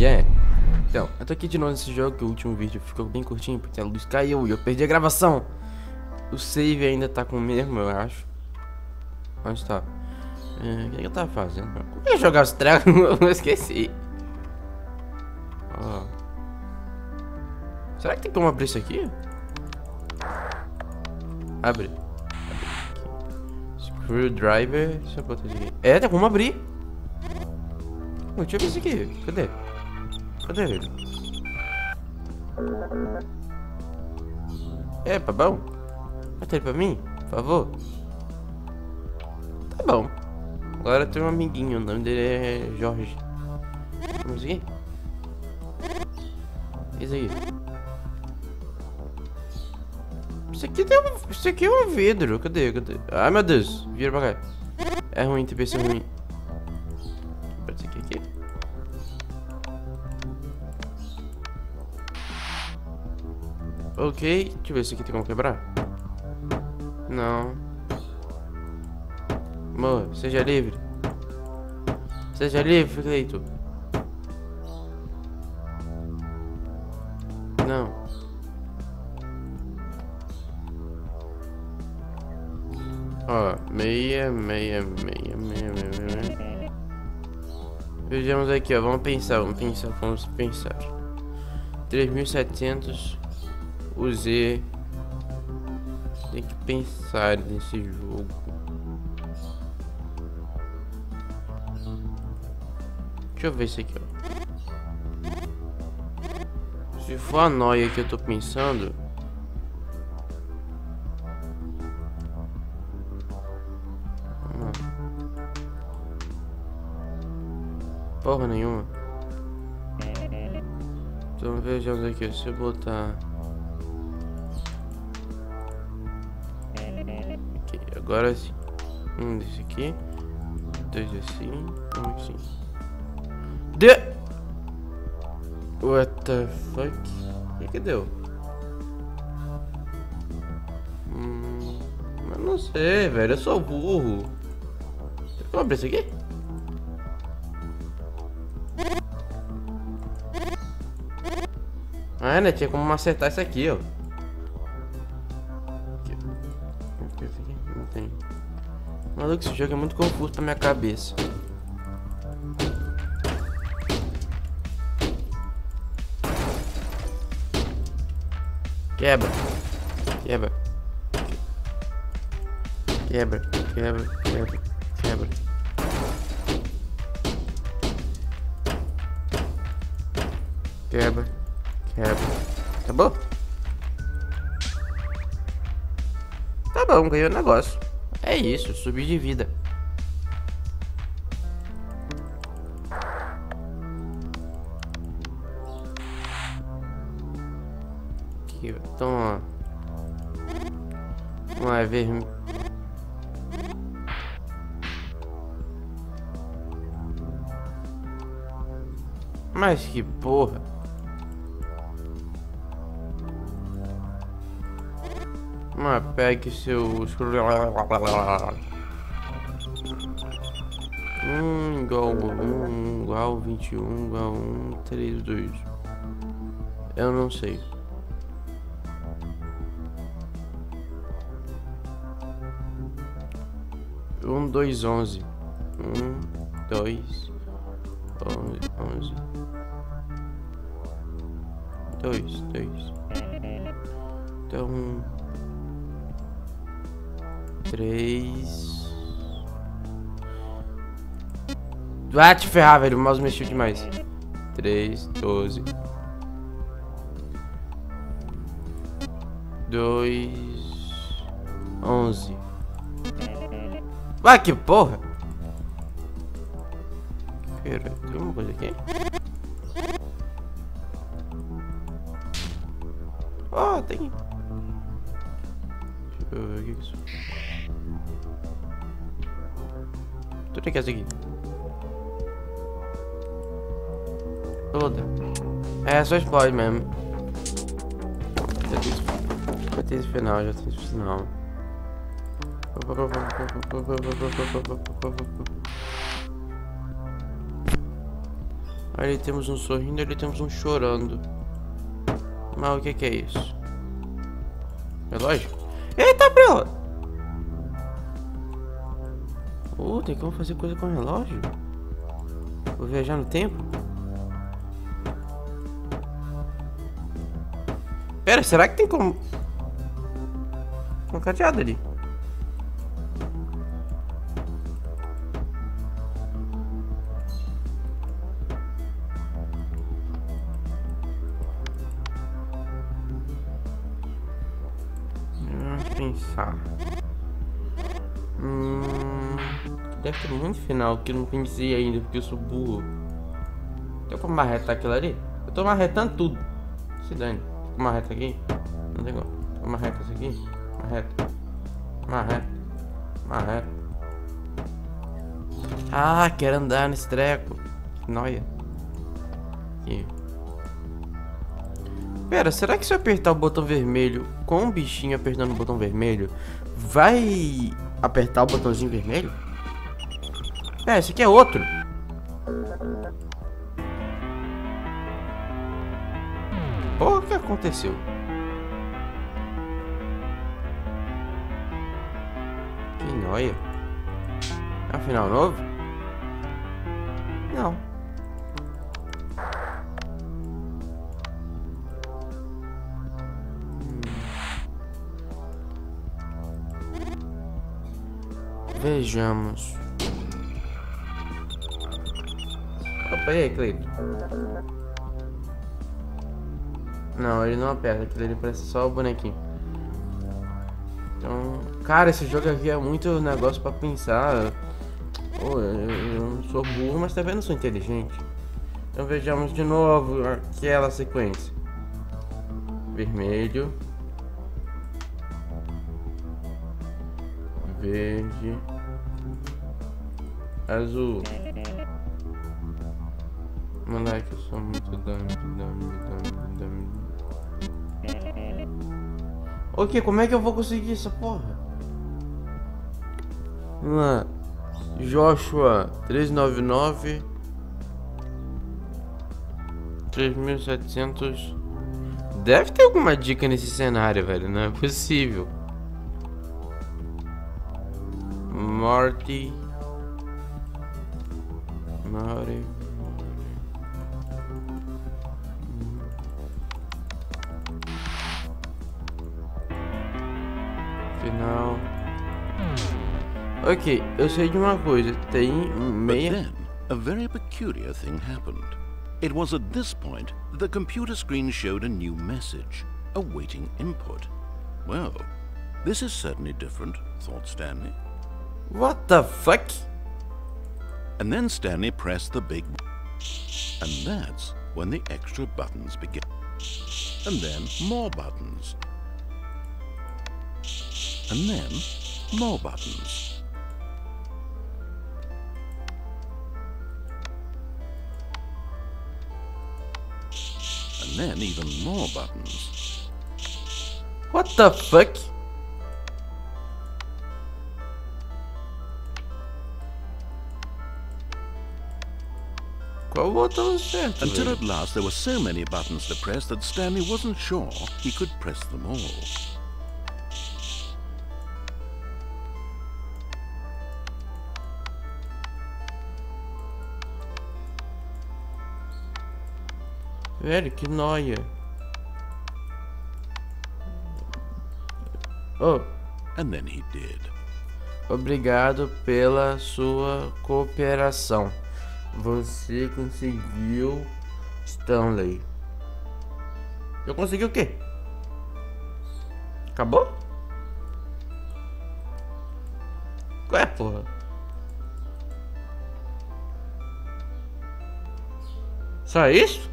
Yeah. Então, eu tô aqui de novo nesse jogo, que o último vídeo ficou bem curtinho, porque a luz caiu e eu perdi a gravação. O save ainda tá com o mesmo, eu acho. Onde tá? É, o que, que eu tava fazendo? Como é jogar os tragos? eu esqueci. Ó. Será que tem como abrir isso aqui? Abre. Screwdriver. Deixa eu botar isso aqui. É, tem como abrir. Pô, deixa eu ver isso aqui. Cadê? Cadê ele? É, tá bom? Bota ele pra mim, por favor. Tá bom. Agora tem um amiguinho, o nome dele é Jorge. Vamos aqui? Isso aí. Isso aqui tem um. Isso aqui é um vidro. Cadê? Cadê? Ai meu Deus. Vira pra cá. É ruim, tem PC ruim. Ok, deixa eu ver se aqui tem como quebrar. Não. Amor, seja livre. Seja livre, Cleito. Não. Ó, meia, meia, meia, meia, meia, meia. Vejamos aqui, ó. Vamos pensar, vamos pensar, vamos pensar. 3700 o Z tem que pensar nesse jogo. Deixa eu ver isso aqui, ó. Se for a noia que eu tô pensando. Porra nenhuma. Então vejamos aqui, se eu botar. Agora sim. Um desse aqui. Dois assim. Um assim. De... What the fuck? O que, que deu? Hum, eu não sei, velho. Eu sou burro. Vamos abrir isso aqui? Ah, né? Tinha como acertar isso aqui, ó. Maluco, esse jogo é muito confuso pra minha cabeça. Quebra. Quebra. Quebra, quebra, quebra, quebra. Quebra, quebra. Acabou? Tá bom, ganhou o negócio. É isso, subir de vida. Aqui, então, ó. Vamos lá, ver. Mas que porra. Mas pegue seu. Um igual um igual 21 igual 1, 3, 2. Eu não sei. Um, dois, onze. Um, dois, onze, onze. Dois, dois. Então. Três. Vai te ferrar, velho. O mouse mexeu demais. Três, doze. Dois. Onze. Vai, que porra! Pera, tem alguma coisa aqui? Oh, tem. Deixa eu ver o que é isso. Tudo que é isso aqui? Toda. É, só explode mesmo. Já tem, já tem final, já tem esse final. Ali temos um sorrindo, ali temos um chorando. Mas o que, que é isso? Relógio? Eita, Prela! Tem como fazer coisa com o relógio? Vou viajar no tempo? Pera, será que tem como... Um cadeado ali. Muito final que eu não pensei ainda, porque eu sou burro. Tem como marretar aquilo ali? Eu tô marretando tudo. Se dane. Marreta aqui? Não tem como. Marreta isso aqui? Marreta. Marreta. Marreta. Ah, quero andar nesse treco. Que noia. Aqui. Pera, será que se eu apertar o botão vermelho com o bichinho apertando o botão vermelho, vai apertar o botãozinho vermelho? É, esse aqui é outro. O que aconteceu? Que noia. É um final novo? Não. Vejamos. E aí, Cleito? Não, ele não aperta, aquilo ele parece só o bonequinho. Então, cara, esse jogo aqui é muito negócio pra pensar. Pô, eu, não sou burro, mas também não sou inteligente. Então vejamos de novo aquela sequência. Vermelho. verde, azul. Moleque, eu sou muito dumb, dumb, dumb, dumb. Ok, como é que eu vou conseguir essa porra? Vamos lá. Joshua 399 3700 Deve ter alguma dica nesse cenário, velho. Não é possível. Marty. Marty. Final. Ok, eu sei de uma coisa. Tem meia. But then, a very peculiar thing happened. It was at this point the computer screen showed a new message, awaiting input. Well, this is certainly different, thought Stanley. What the fuck? And then Stanley pressed the big and that's when the extra buttons began. And then more buttons. And then more buttons. And then even more buttons. What the fuck? Qual botão certo? Until at last there were so many buttons to press that Stanley wasn't sure he could press them all. Velho, que noia. Oh. And then he did. Obrigado pela sua cooperação. Você conseguiu Stanley. Eu consegui o quê? Acabou? Qual é, porra? Só isso?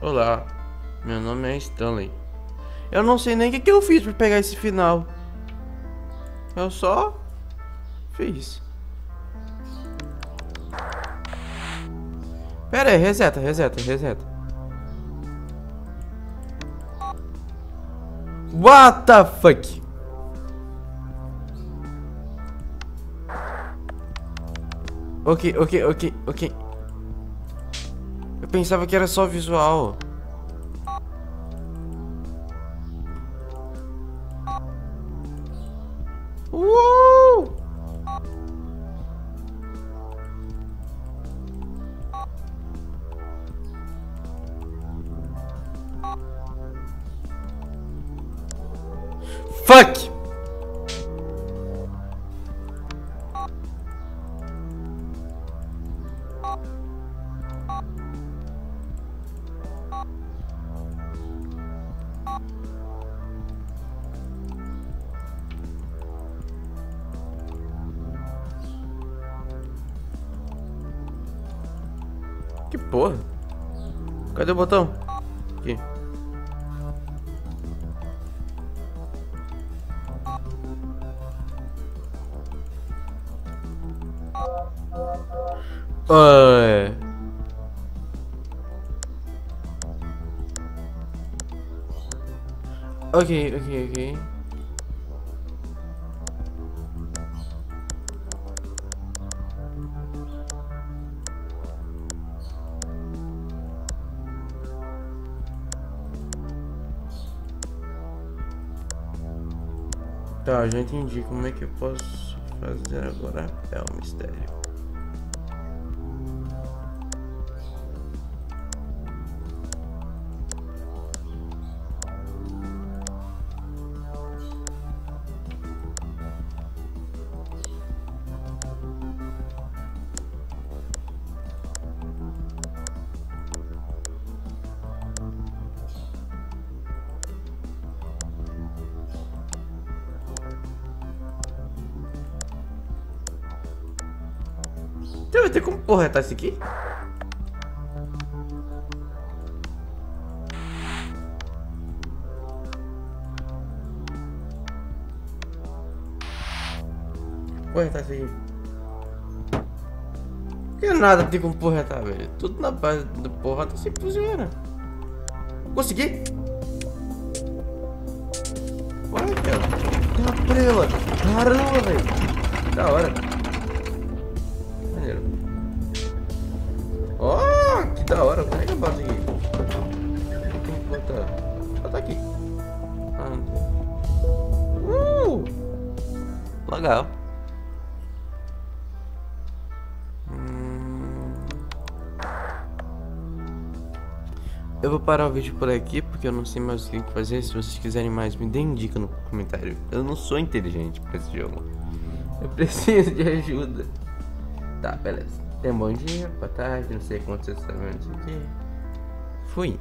Olá, meu nome é Stanley. Eu não sei nem o que, que eu fiz pra pegar esse final. Eu só Fiz. Pera aí, reseta, reseta, reseta. What the fuck? Ok, ok, ok, ok. Eu pensava que era só visual. Uh! Fuck! Porra? Cadê o botão? Aqui. Ai. Ok, ok, ok. Tá, já entendi como é que eu posso fazer agora. É um mistério. Tem como porra tá isso aqui? Porra tá isso aqui? Que nada tem como porra tá, velho. Tudo na base do tá sempre funciona. Consegui! Olha, cara. Caramba, velho. Da hora. Da hora. É que eu boto aqui? Tem que botar. Botar aqui. Ah. Uh! Legal. Hum. Eu vou parar o vídeo por aqui porque eu não sei mais o que fazer. Se vocês quiserem mais, me deem dica no comentário. Eu não sou inteligente pra esse jogo. Eu preciso de ajuda. Tá, beleza. Tenha um bom dia, boa tarde, não sei quanto vocês estão vendo aqui. Fui.